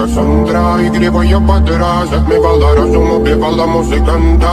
Cassandra Y griego yo para atrás Es mi balada, su móvil, la música canta